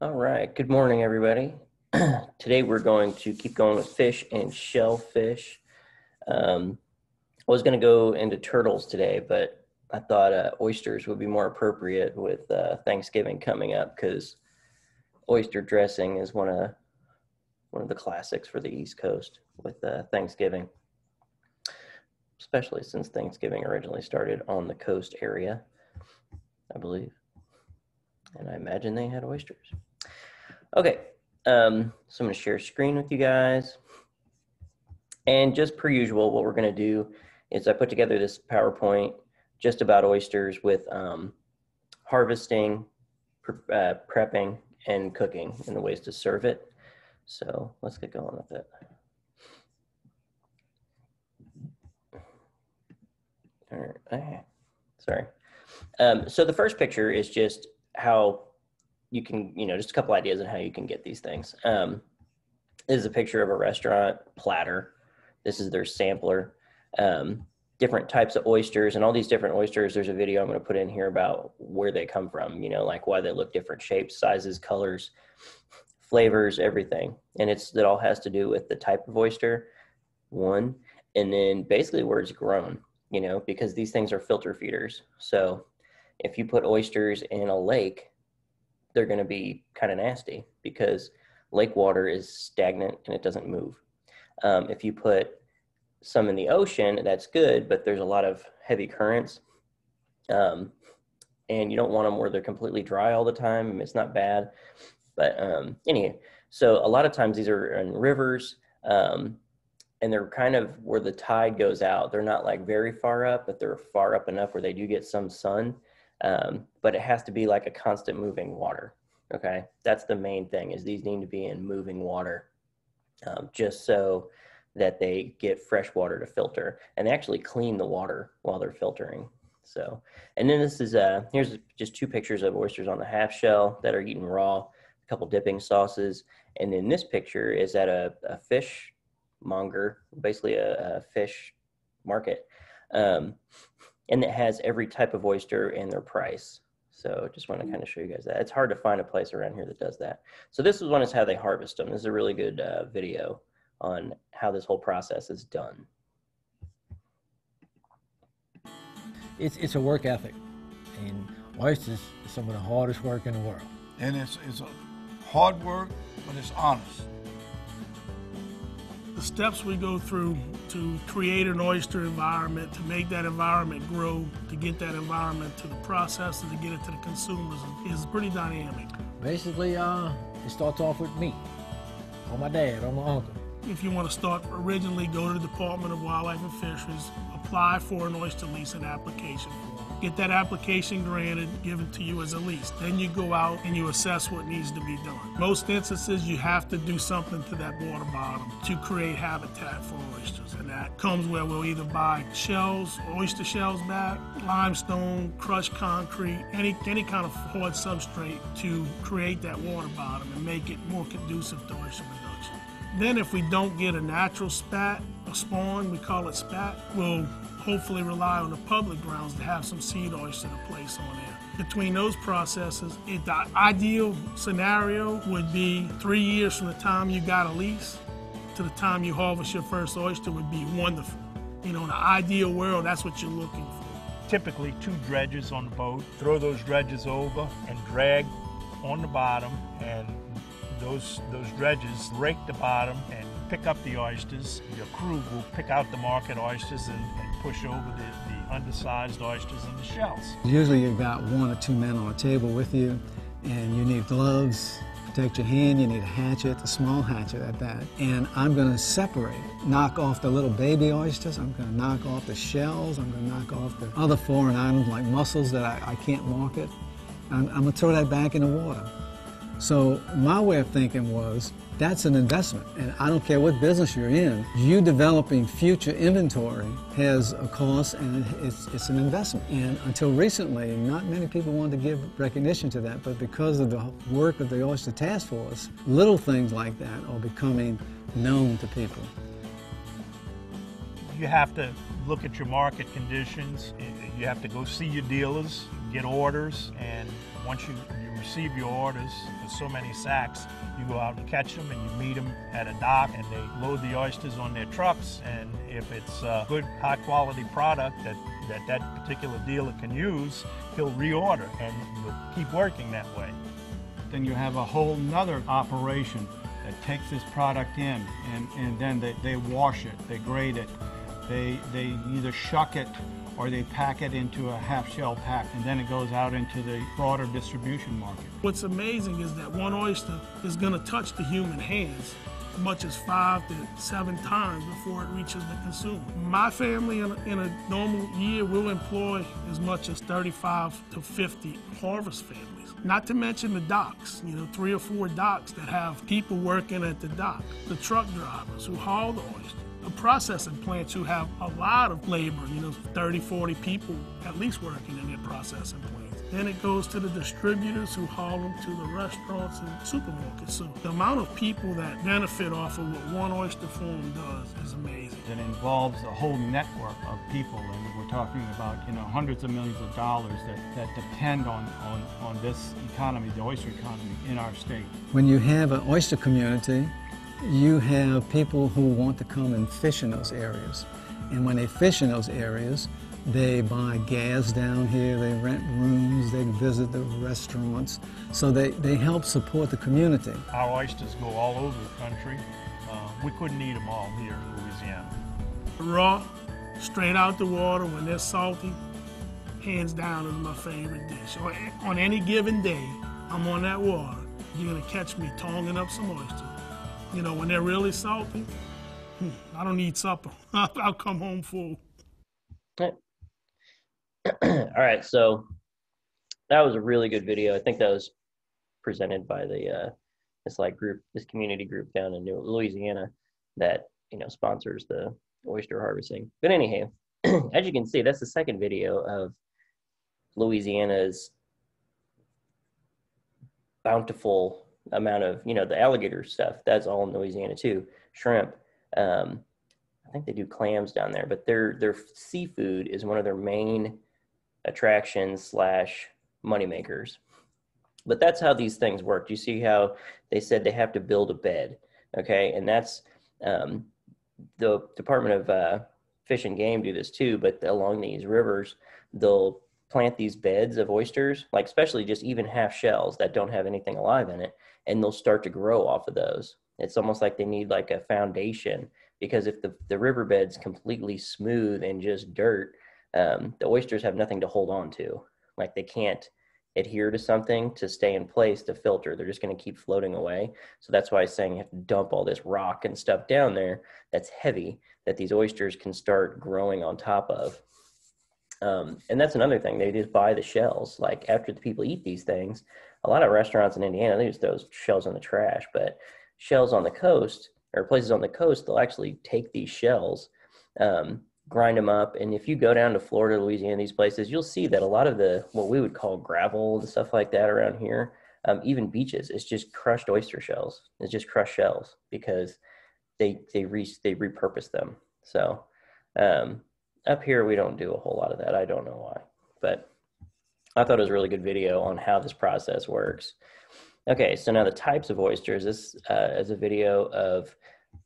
All right. Good morning, everybody. Today we're going to keep going with fish and shellfish. Um, I was going to go into turtles today, but I thought uh, oysters would be more appropriate with uh, Thanksgiving coming up because oyster dressing is one of one of the classics for the East Coast with uh, Thanksgiving, especially since Thanksgiving originally started on the coast area, I believe. And I imagine they had oysters. Okay, um, so I'm going to share screen with you guys. And just per usual, what we're going to do is I put together this PowerPoint just about oysters with um, harvesting, pre uh, prepping, and cooking and the ways to serve it. So let's get going with it. All right. Sorry. Um, so the first picture is just how you can, you know, just a couple ideas on how you can get these things. Um, this is a picture of a restaurant platter. This is their sampler. Um, different types of oysters and all these different oysters. There's a video I'm going to put in here about where they come from, you know, like why they look different shapes, sizes, colors, flavors, everything. And it's it all has to do with the type of oyster, one, and then basically where it's grown, you know, because these things are filter feeders. So if you put oysters in a lake, they're going to be kind of nasty because lake water is stagnant and it doesn't move. Um, if you put some in the ocean, that's good, but there's a lot of heavy currents. Um, and you don't want them where they're completely dry all the time. It's not bad. But um, anyway, so a lot of times these are in rivers um, and they're kind of where the tide goes out. They're not like very far up, but they're far up enough where they do get some sun. Um, but it has to be like a constant moving water. Okay, that's the main thing is these need to be in moving water um, just so that they get fresh water to filter and actually clean the water while they're filtering. So, and then this is, uh, here's just two pictures of oysters on the half shell that are eaten raw, a couple dipping sauces. And then this picture is at a, a fish monger, basically a, a fish market. Um, and it has every type of oyster and their price. So just want to kind of show you guys that. It's hard to find a place around here that does that. So this is one is how they harvest them. This is a really good uh, video on how this whole process is done. It's, it's a work ethic. And oysters is some of the hardest work in the world. And it's, it's a hard work, but it's honest. The steps we go through to create an oyster environment, to make that environment grow, to get that environment to the processor, to get it to the consumers is pretty dynamic. Basically, uh, it starts off with me, or my dad, or my uncle. If you want to start originally, go to the Department of Wildlife and Fisheries, apply for an oyster lease and application form. Get that application granted, given to you as a lease. Then you go out and you assess what needs to be done. Most instances, you have to do something to that water bottom to create habitat for oysters. And that comes where we'll either buy shells, oyster shells back, limestone, crushed concrete, any, any kind of hard substrate to create that water bottom and make it more conducive to oyster production. Then if we don't get a natural spat, a spawn, we call it spat, we'll hopefully rely on the public grounds to have some seed oyster to place on there. Between those processes, it, the ideal scenario would be three years from the time you got a lease to the time you harvest your first oyster would be wonderful. You know, in the ideal world, that's what you're looking for. Typically two dredges on the boat. Throw those dredges over and drag on the bottom and those, those dredges rake the bottom and pick up the oysters. Your crew will pick out the market oysters and, and push over the, the undersized oysters and the shells. Usually you've got one or two men on a table with you and you need gloves, to protect your hand, you need a hatchet, a small hatchet at that. And I'm going to separate, knock off the little baby oysters, I'm going to knock off the shells, I'm going to knock off the other foreign items like mussels that I, I can't market. I'm, I'm going to throw that back in the water. So my way of thinking was, that's an investment. And I don't care what business you're in, you developing future inventory has a cost and it's, it's an investment. And until recently, not many people wanted to give recognition to that, but because of the work of the Oyster Task Force, little things like that are becoming known to people. You have to look at your market conditions. You have to go see your dealers. get orders, and once you, you receive your orders for so many sacks, you go out and catch them and you meet them at a dock and they load the oysters on their trucks. And if it's a good, high quality product that that, that particular dealer can use, he'll reorder and you'll keep working that way. Then you have a whole nother operation that takes this product in and, and then they, they wash it, they grade it, they, they either shuck it or they pack it into a half shell pack and then it goes out into the broader distribution market. What's amazing is that one oyster is going to touch the human hands as much as five to seven times before it reaches the consumer. My family in a, in a normal year will employ as much as 35 to 50 harvest families. Not to mention the docks, you know, three or four docks that have people working at the dock, the truck drivers who haul the oyster the processing plants who have a lot of labor, you know, 30, 40 people at least working in their processing plants. Then it goes to the distributors who haul them to the restaurants and supermarkets. So the amount of people that benefit off of what one oyster farm does is amazing. It involves a whole network of people, and we're talking about you know hundreds of millions of dollars that, that depend on, on, on this economy, the oyster economy in our state. When you have an oyster community, you have people who want to come and fish in those areas. And when they fish in those areas, they buy gas down here, they rent rooms, they visit the restaurants. So they, they help support the community. Our oysters go all over the country. Uh, we couldn't eat them all here in Louisiana. Raw, straight out the water when they're salty, hands down is my favorite dish. On, on any given day, I'm on that water. You're gonna catch me tonging up some oysters. You know, when they're really salty, hmm, I don't need supper. I'll come home full. All right, so that was a really good video. I think that was presented by the uh, this like group, this community group down in New Louisiana that you know sponsors the oyster harvesting. But anyhow, as you can see, that's the second video of Louisiana's bountiful amount of you know the alligator stuff. That's all in Louisiana too. Shrimp. Um, I think they do clams down there, but their their seafood is one of their main attractions slash money makers. But that's how these things work. You see how they said they have to build a bed, okay? And that's um, the Department of uh, Fish and Game do this too. But along these rivers, they'll plant these beds of oysters, like especially just even half shells that don't have anything alive in it, and they'll start to grow off of those. It's almost like they need like a foundation because if the, the riverbed's completely smooth and just dirt, um, the oysters have nothing to hold on to. Like they can't adhere to something to stay in place to filter. They're just going to keep floating away. So that's why I was saying you have to dump all this rock and stuff down there that's heavy that these oysters can start growing on top of. Um, and that's another thing. They just buy the shells. Like after the people eat these things, a lot of restaurants in Indiana, they just throw shells in the trash. But shells on the coast or places on the coast, they'll actually take these shells, um, grind them up. And if you go down to Florida, Louisiana, these places, you'll see that a lot of the what we would call gravel and stuff like that around here, um, even beaches, it's just crushed oyster shells. It's just crushed shells because they they re they repurpose them. So um, up here we don't do a whole lot of that. I don't know why, but I thought it was a really good video on how this process works. Okay, so now the types of oysters. This uh, is a video of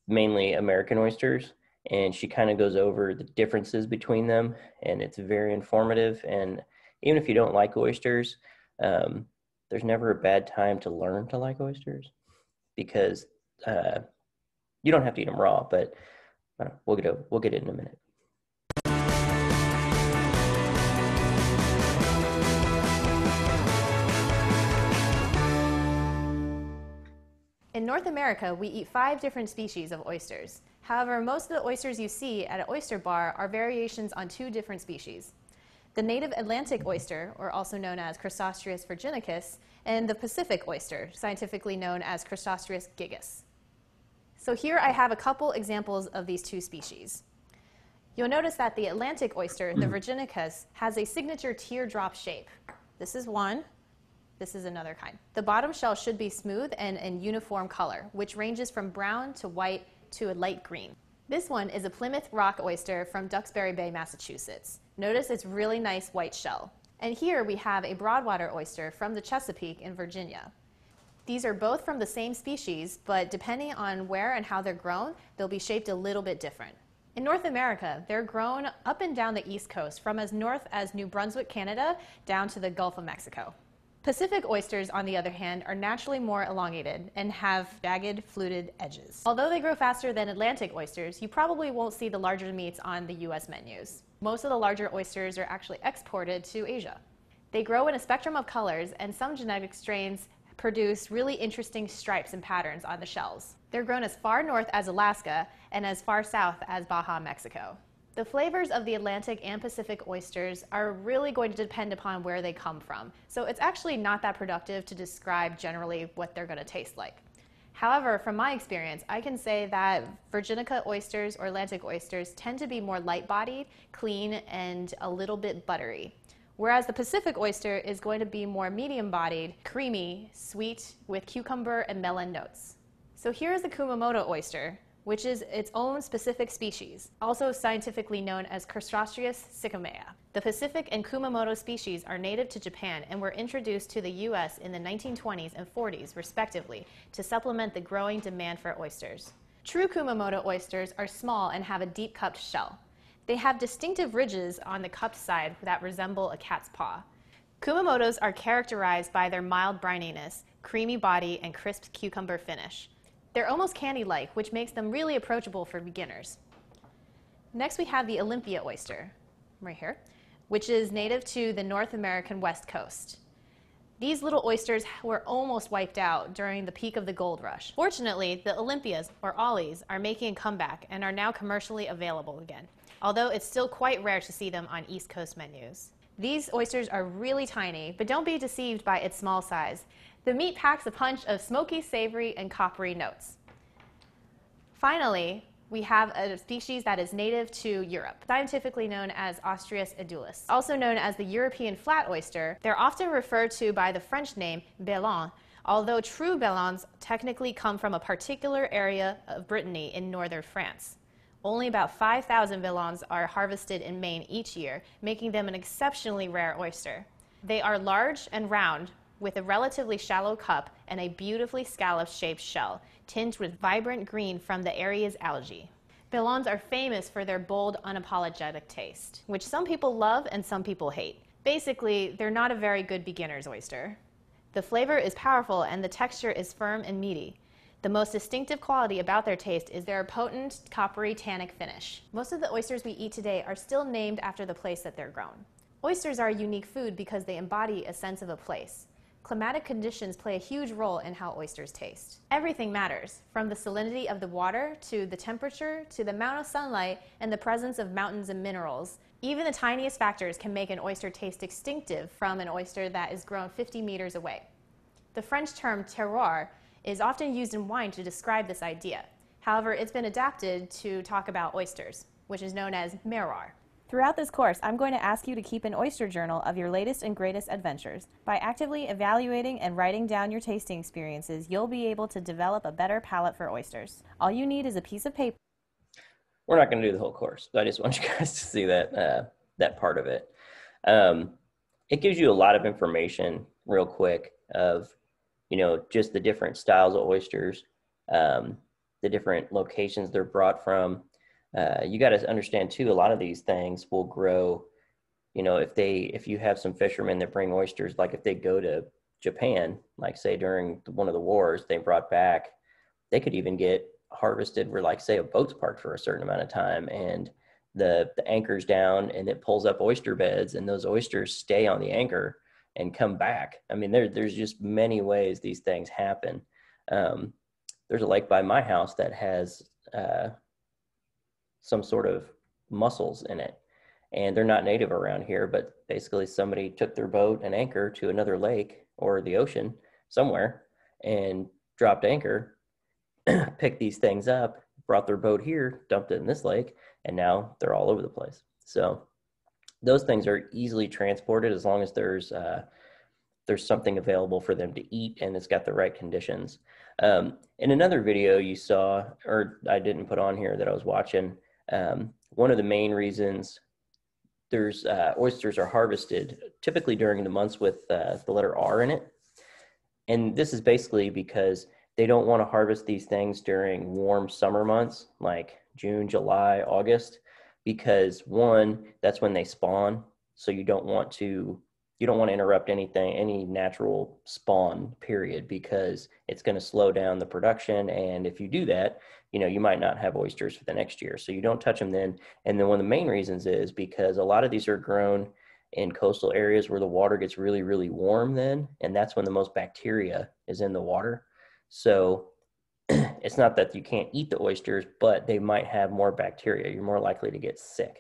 mainly American oysters, and she kind of goes over the differences between them, and it's very informative. And even if you don't like oysters, um, there's never a bad time to learn to like oysters because uh, you don't have to eat them raw. But uh, we'll get a, we'll get it in a minute. North America, we eat five different species of oysters. However, most of the oysters you see at an oyster bar are variations on two different species. The native Atlantic oyster, or also known as Crassostrea virginicus, and the Pacific oyster, scientifically known as Crassostrea gigas. So here I have a couple examples of these two species. You'll notice that the Atlantic oyster, the virginicus, has a signature teardrop shape. This is one, this is another kind. The bottom shell should be smooth and in uniform color, which ranges from brown to white to a light green. This one is a Plymouth rock oyster from Duxbury Bay, Massachusetts. Notice its really nice white shell. And here we have a broadwater oyster from the Chesapeake in Virginia. These are both from the same species, but depending on where and how they're grown, they'll be shaped a little bit different. In North America, they're grown up and down the East Coast, from as north as New Brunswick, Canada, down to the Gulf of Mexico. Pacific oysters, on the other hand, are naturally more elongated and have jagged, fluted edges. Although they grow faster than Atlantic oysters, you probably won't see the larger meats on the US menus. Most of the larger oysters are actually exported to Asia. They grow in a spectrum of colors, and some genetic strains produce really interesting stripes and patterns on the shells. They're grown as far north as Alaska and as far south as Baja, Mexico. The flavors of the Atlantic and Pacific oysters are really going to depend upon where they come from. So it's actually not that productive to describe generally what they're going to taste like. However, from my experience, I can say that Virginica oysters or Atlantic oysters tend to be more light bodied, clean, and a little bit buttery whereas the Pacific oyster is going to be more medium bodied, creamy, sweet, with cucumber and melon notes. So here is the Kumamoto oyster, which is its own specific species, also scientifically known as Crassostrea sikamea. The Pacific and Kumamoto species are native to Japan and were introduced to the U.S. in the 1920s and 40s, respectively, to supplement the growing demand for oysters. True Kumamoto oysters are small and have a deep cupped shell. They have distinctive ridges on the cupped side that resemble a cat's paw. Kumamotos are characterized by their mild brininess, creamy body, and crisp cucumber finish. They're almost candy-like, which makes them really approachable for beginners. Next, we have the Olympia oyster, right here, which is native to the North American West Coast. These little oysters were almost wiped out during the peak of the gold rush. Fortunately, the Olympias, or Ollies, are making a comeback and are now commercially available again although it's still quite rare to see them on East Coast menus. These oysters are really tiny, but don't be deceived by its small size. The meat packs a punch of smoky, savory, and coppery notes. Finally, we have a species that is native to Europe, scientifically known as Ostrea edulis. Also known as the European flat oyster, they're often referred to by the French name belon, although true belons technically come from a particular area of Brittany in northern France. Only about 5,000 belons are harvested in Maine each year, making them an exceptionally rare oyster. They are large and round, with a relatively shallow cup and a beautifully scallop-shaped shell, tinged with vibrant green from the area's algae. Belons are famous for their bold, unapologetic taste, which some people love and some people hate. Basically, they're not a very good beginner's oyster. The flavor is powerful and the texture is firm and meaty. The most distinctive quality about their taste is their potent, coppery, tannic finish. Most of the oysters we eat today are still named after the place that they're grown. Oysters are a unique food because they embody a sense of a place. Climatic conditions play a huge role in how oysters taste. Everything matters, from the salinity of the water to the temperature to the amount of sunlight and the presence of mountains and minerals. Even the tiniest factors can make an oyster taste distinctive from an oyster that is grown 50 meters away. The French term terroir is often used in wine to describe this idea. However, it's been adapted to talk about oysters, which is known as merroir. Throughout this course, I'm going to ask you to keep an oyster journal of your latest and greatest adventures. By actively evaluating and writing down your tasting experiences, you'll be able to develop a better palate for oysters. All you need is a piece of paper. We're not going to do the whole course, but I just want you guys to see that uh, that part of it. Um, it gives you a lot of information real quick of you know, just the different styles of oysters, um, the different locations they're brought from. Uh, you got to understand too, a lot of these things will grow. You know, if they, if you have some fishermen that bring oysters, like if they go to Japan, like say during one of the wars, they brought back, they could even get harvested where like say a boat's parked for a certain amount of time and the the anchor's down and it pulls up oyster beds and those oysters stay on the anchor and come back. I mean, there, there's just many ways these things happen. Um, there's a lake by my house that has uh, some sort of mussels in it, and they're not native around here. But basically, somebody took their boat and anchor to another lake or the ocean somewhere and dropped anchor, picked these things up, brought their boat here, dumped it in this lake, and now they're all over the place. So those things are easily transported as long as there's uh, there's something available for them to eat and it's got the right conditions. Um, in another video you saw, or I didn't put on here that I was watching, um, one of the main reasons there's uh, oysters are harvested typically during the months with uh, the letter R in it, and this is basically because they don't want to harvest these things during warm summer months like June, July, August, because one, that's when they spawn. So you don't want to you don't want to interrupt anything, any natural spawn period, because it's going to slow down the production. And if you do that, you know, you might not have oysters for the next year. So you don't touch them then. And then one of the main reasons is because a lot of these are grown in coastal areas where the water gets really, really warm then. And that's when the most bacteria is in the water. So it's not that you can't eat the oysters, but they might have more bacteria. You're more likely to get sick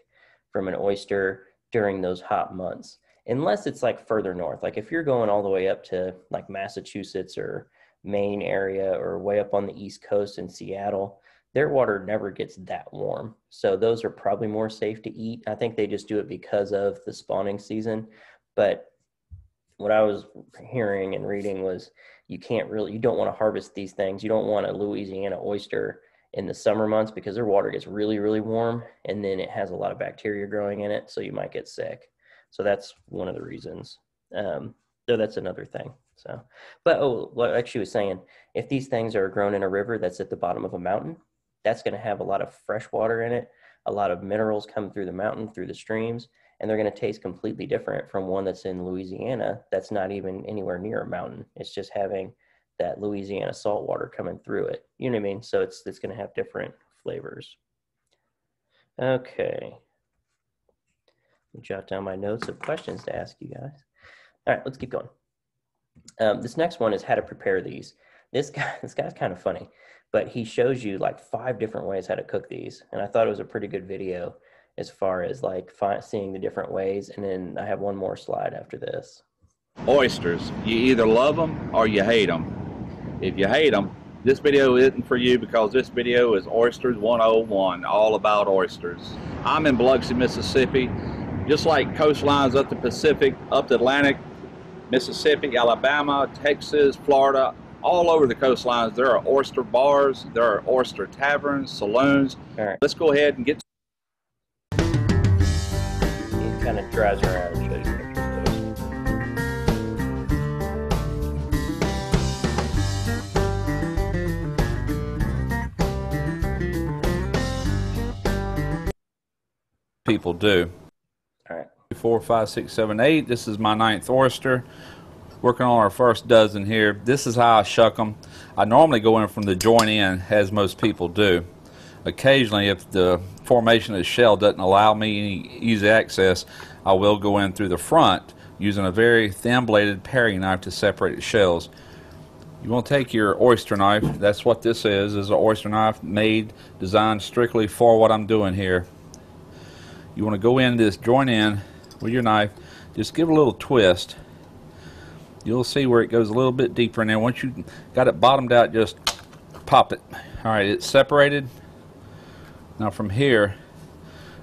from an oyster during those hot months unless it's like further north. Like if you're going all the way up to like Massachusetts or Maine area or way up on the East Coast in Seattle, their water never gets that warm. So those are probably more safe to eat. I think they just do it because of the spawning season. But what I was hearing and reading was you can't really, you don't want to harvest these things. You don't want a Louisiana oyster in the summer months because their water gets really, really warm and then it has a lot of bacteria growing in it. So you might get sick. So that's one of the reasons. Um, that's another thing. So, but oh, like she was saying, if these things are grown in a river that's at the bottom of a mountain, that's going to have a lot of fresh water in it. A lot of minerals come through the mountain, through the streams, and they're going to taste completely different from one that's in Louisiana that's not even anywhere near a mountain. It's just having that Louisiana salt water coming through it. You know what I mean? So it's it's going to have different flavors. Okay jot down my notes of questions to ask you guys. All right, let's keep going. Um, this next one is how to prepare these. This guy, this guy's kind of funny, but he shows you like five different ways how to cook these, and I thought it was a pretty good video as far as like seeing the different ways. And then I have one more slide after this. Oysters, you either love them or you hate them. If you hate them, this video isn't for you because this video is Oysters 101, all about oysters. I'm in Biloxi, Mississippi, just like coastlines up the Pacific, up the Atlantic, Mississippi, Alabama, Texas, Florida, all over the coastlines, there are oyster bars, there are oyster taverns, saloons. All right. Let's go ahead and get. He kind of drives around and shows you People do. Four, five, six, seven, eight. This is my ninth oyster. Working on our first dozen here. This is how I shuck them. I normally go in from the joint end, as most people do. Occasionally, if the formation of the shell doesn't allow me any easy access, I will go in through the front using a very thin-bladed paring knife to separate the shells. You want to take your oyster knife. That's what this is. is an oyster knife made, designed strictly for what I'm doing here. You want to go in this joint end with your knife, just give a little twist. You'll see where it goes a little bit deeper in there. Once you got it bottomed out, just pop it. All right, it's separated. Now from here,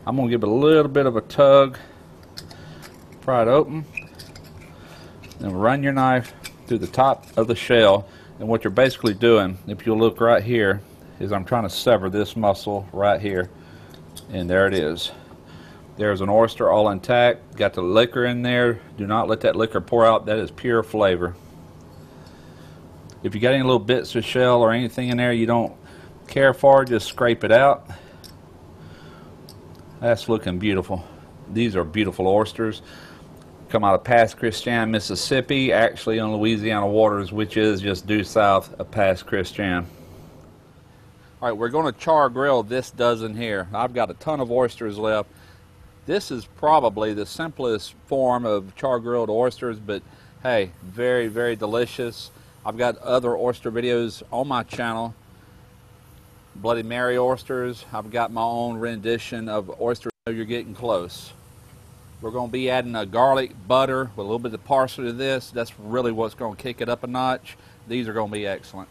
I'm going to give it a little bit of a tug, pry it open, then run your knife through the top of the shell. And what you're basically doing, if you look right here, is I'm trying to sever this muscle right here. And there it is. There's an oyster all intact. Got the liquor in there. Do not let that liquor pour out. That is pure flavor. If you got any little bits of shell or anything in there you don't care for, just scrape it out. That's looking beautiful. These are beautiful oysters. Come out of Pass Christian, Mississippi, actually on Louisiana waters, which is just due south of Pass Christian. All right, we're going to char grill this dozen here. I've got a ton of oysters left. This is probably the simplest form of char grilled oysters, but hey, very, very delicious. I've got other oyster videos on my channel. Bloody Mary oysters. I've got my own rendition of oysters. You're getting close. We're going to be adding a garlic butter with a little bit of parsley to this. That's really what's going to kick it up a notch. These are going to be excellent.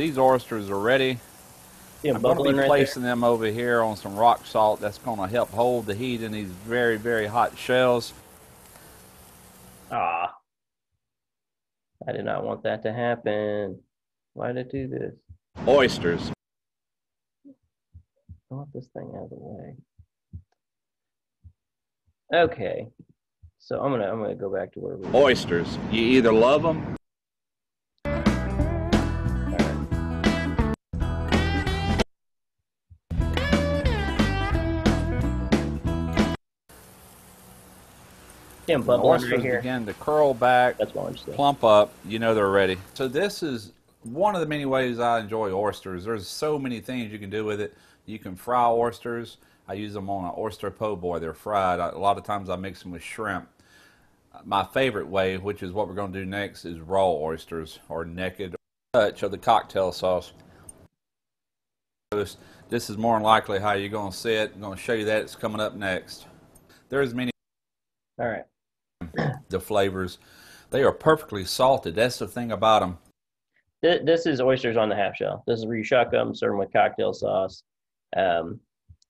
These oysters are ready. Yeah, I'm going to bubbling be right placing them over here on some rock salt. That's going to help hold the heat in these very, very hot shells. Ah. I did not want that to happen. Why did it do this? Oysters. I want this thing out of the way. Okay. So I'm gonna I'm gonna go back to where we were. Oysters. You either love them I'm The right here. begin to curl back, That's what I'm saying. plump up. You know they're ready. So this is one of the many ways I enjoy oysters. There's so many things you can do with it. You can fry oysters. I use them on an oyster po' boy. They're fried. I, a lot of times I mix them with shrimp. My favorite way, which is what we're going to do next, is raw oysters or naked touch of the cocktail sauce. This, this is more than likely how you're going to see it. I'm going to show you that. It's coming up next. There's many All right. The flavors. They are perfectly salted. That's the thing about them. This is oysters on the half shell. This is where you shuck them, serve them with cocktail sauce, um,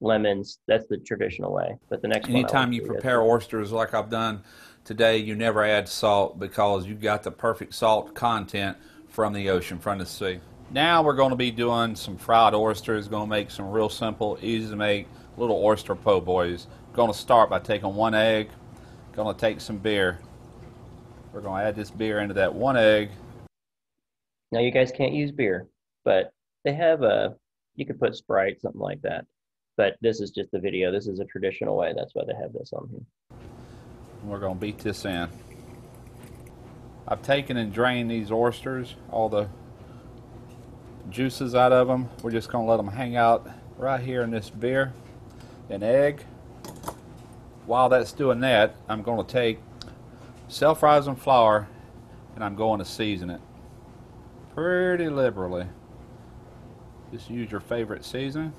lemons. That's the traditional way. But the next Anytime you prepare oysters like I've done today, you never add salt because you've got the perfect salt content from the ocean, from the sea. Now we're going to be doing some fried oysters. Going to make some real simple, easy to make little oyster po' boys. Going to start by taking one egg. Going to take some beer. We're going to add this beer into that one egg. Now you guys can't use beer, but they have a. You could put Sprite, something like that. But this is just the video. This is a traditional way. That's why they have this on here. We're going to beat this in. I've taken and drained these oysters, all the juices out of them. We're just going to let them hang out right here in this beer and egg. While that's doing that, I'm going to take self-rising flour and I'm going to season it pretty liberally. Just use your favorite seasoning.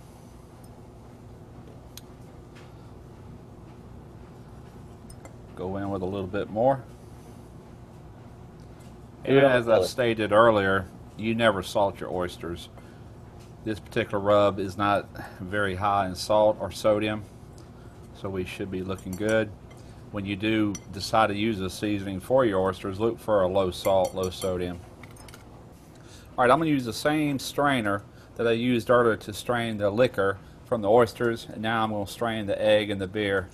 Go in with a little bit more. And as I stated earlier, you never salt your oysters. This particular rub is not very high in salt or sodium, so we should be looking good. When you do decide to use a seasoning for your oysters, look for a low salt, low sodium. All right, I'm going to use the same strainer that I used earlier to strain the liquor from the oysters, and now I'm going to strain the egg and the beer.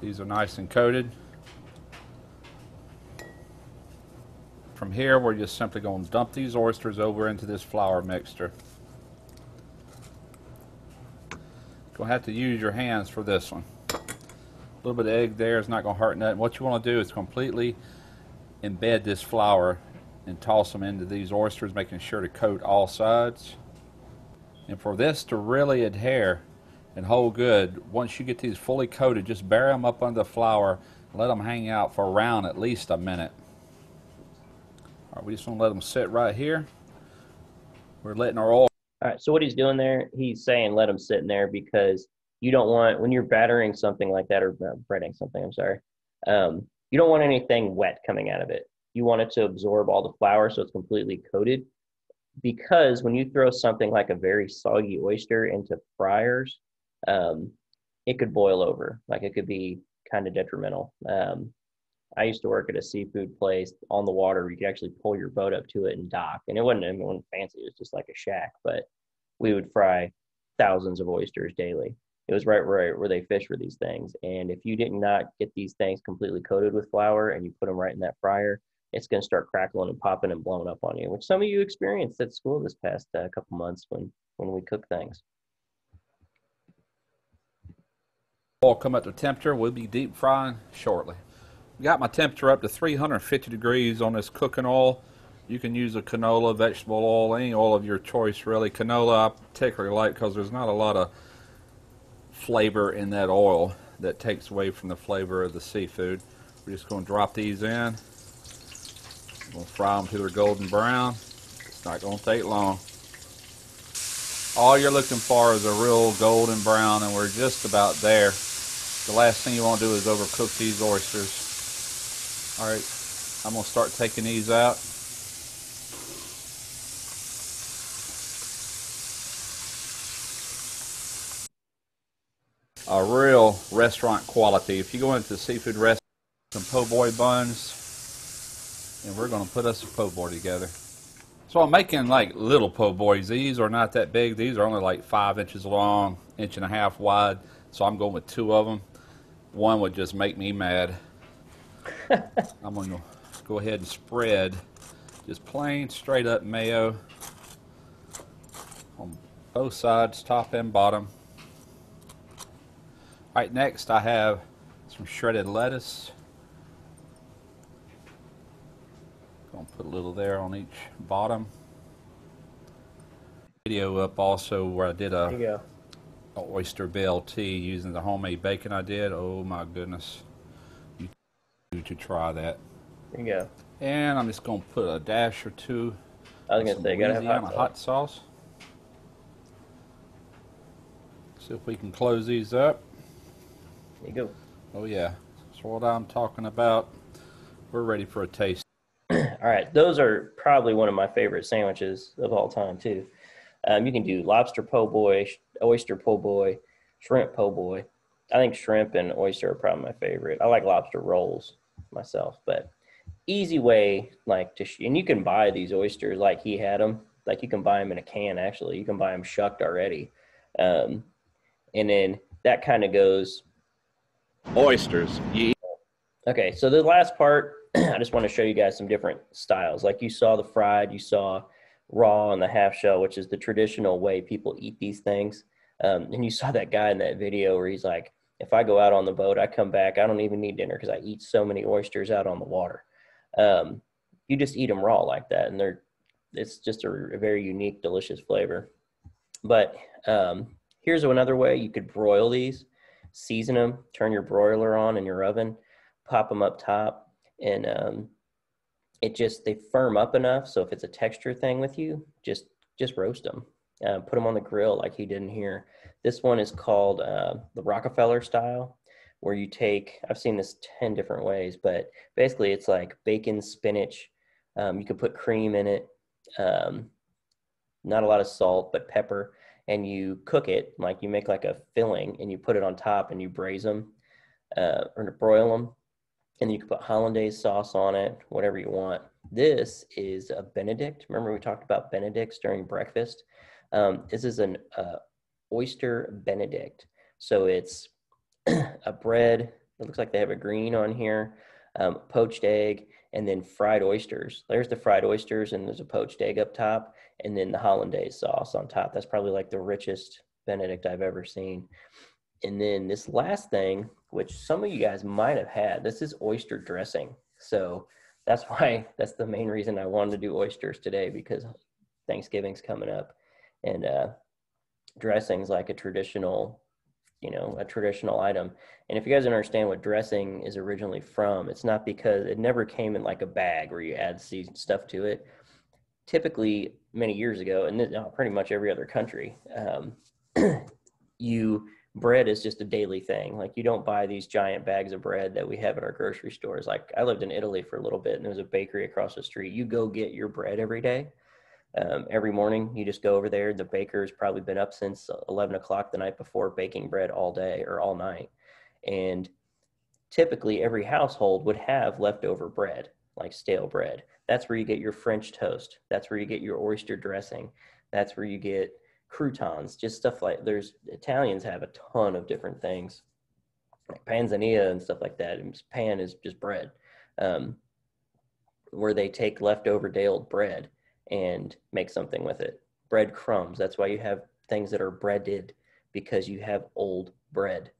These are nice and coated. From here, we're just simply going to dump these oysters over into this flour mixture. To have to use your hands for this one. A little bit of egg there is not going to hurt nothing. What you want to do is completely embed this flour and toss them into these oysters, making sure to coat all sides. And for this to really adhere and hold good, once you get these fully coated, just bury them up under the flour, let them hang out for around at least a minute. All right, we just want to let them sit right here. We're letting our oil All right. So what he's doing there, he's saying let them sit in there because you don't want when you're battering something like that or uh, breading something. I'm sorry. Um, you don't want anything wet coming out of it. You want it to absorb all the flour so it's completely coated. Because when you throw something like a very soggy oyster into fryers, um, it could boil over. Like it could be kind of detrimental. Um, I used to work at a seafood place on the water you could actually pull your boat up to it and dock. And it wasn't, wasn't fancy, it was just like a shack, but we would fry thousands of oysters daily. It was right where, where they fish for these things. And if you did not get these things completely coated with flour and you put them right in that fryer, it's going to start crackling and popping and blowing up on you, which some of you experienced at school this past uh, couple months when, when we cook things. All come up to temperature. We'll be deep frying shortly. Got my temperature up to 350 degrees on this cooking oil. You can use a canola, vegetable oil, any oil of your choice really. Canola I particularly like because there's not a lot of flavor in that oil that takes away from the flavor of the seafood. We're just going to drop these in. We'll fry them till they're golden brown. It's not going to take long. All you're looking for is a real golden brown, and we're just about there. The last thing you want to do is overcook these oysters. All right, I'm gonna start taking these out. A real restaurant quality. If you go into the seafood restaurant, some po' boy buns, and we're gonna put us a po' boy together. So I'm making like little po' boys. These are not that big. These are only like five inches long, inch and a half wide. So I'm going with two of them. One would just make me mad. I'm going to go ahead and spread just plain straight up mayo on both sides, top and bottom. All right, next I have some shredded lettuce. Gonna put a little there on each bottom. Video up also where I did a, a oyster BLT using the homemade bacon I did. Oh my goodness. You to try that. There you go. And I'm just gonna put a dash or two I was of gonna some say, gotta have hot hot sauce. See if we can close these up. There you go. Oh yeah, that's what I'm talking about. We're ready for a taste. All right, those are probably one of my favorite sandwiches of all time too. Um, you can do lobster po' boy, oyster po' boy, shrimp po' boy. I think shrimp and oyster are probably my favorite. I like lobster rolls myself, but easy way like to sh- and you can buy these oysters like he had them. Like you can buy them in a can. Actually, you can buy them shucked already, um, and then that kind of goes Oysters. You Okay, so the last part, I just want to show you guys some different styles. Like you saw the fried, you saw raw and the half shell, which is the traditional way people eat these things. Um, and you saw that guy in that video where he's like, if I go out on the boat, I come back, I don't even need dinner because I eat so many oysters out on the water. Um, you just eat them raw like that, and they're it's just a, a very unique, delicious flavor. But um, here's another way you could broil these, season them, turn your broiler on in your oven, pop them up top, and um, it just they firm up enough. So if it's a texture thing with you, just just roast them, uh, put them on the grill like he did in here. This one is called uh, the Rockefeller style, where you take I've seen this ten different ways, but basically it's like bacon, spinach. Um, you can put cream in it. Um, not a lot of salt, but pepper, and you cook it like you make like a filling, and you put it on top, and you braise them uh, or broil them, and you can put hollandaise sauce on it, whatever you want. This is a Benedict. Remember we talked about Benedicts during breakfast. Um, this is an uh, oyster Benedict. So it's a bread. It looks like they have a green on here, um, poached egg, and then fried oysters. There's the fried oysters, and there's a poached egg up top, and then the hollandaise sauce on top. That's probably like the richest Benedict I've ever seen. And then this last thing, which some of you guys might have had, this is oyster dressing. So that's why that's the main reason I wanted to do oysters today because Thanksgiving's coming up, and uh, dressing's like a traditional, you know, a traditional item. And if you guys don't understand what dressing is originally from, it's not because it never came in like a bag where you add seasoned stuff to it. Typically, many years ago, and this, uh, pretty much every other country, um, you bread is just a daily thing. Like you don't buy these giant bags of bread that we have at our grocery stores. Like I lived in Italy for a little bit, and there was a bakery across the street. You go get your bread every day. Um, every morning, you just go over there. The baker's probably been up since 11 o'clock the night before, baking bread all day or all night. And typically, every household would have leftover bread, like stale bread. That's where you get your French toast. That's where you get your oyster dressing. That's where you get croutons, just stuff like there's Italians have a ton of different things, like panzanella and stuff like that. And pan is just bread, um, where they take leftover day old bread and make something with it. Bread crumbs. That's why you have things that are breaded because you have old bread.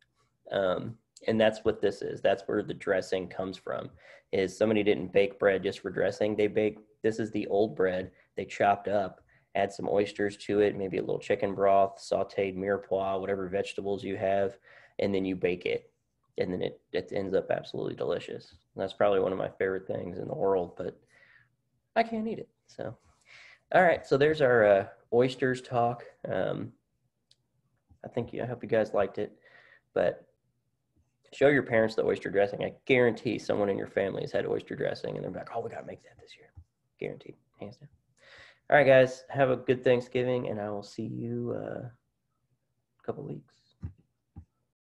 Um, and that's what this is. That's where the dressing comes from. Is somebody didn't bake bread just for dressing? They bake. This is the old bread they chopped up add some oysters to it, maybe a little chicken broth, sauteed mirepoix, whatever vegetables you have, and then you bake it. And then it, it ends up absolutely delicious. And that's probably one of my favorite things in the world, but I can't eat it. So, all right. So there's our uh, oysters talk. Um, I think, I hope you guys liked it. But Show your parents the oyster dressing. I guarantee someone in your family has had oyster dressing, and they're like, "Oh, we gotta make that this year." Guaranteed, hands down. All right, guys. Have a good Thanksgiving, and I will see you uh, a couple weeks.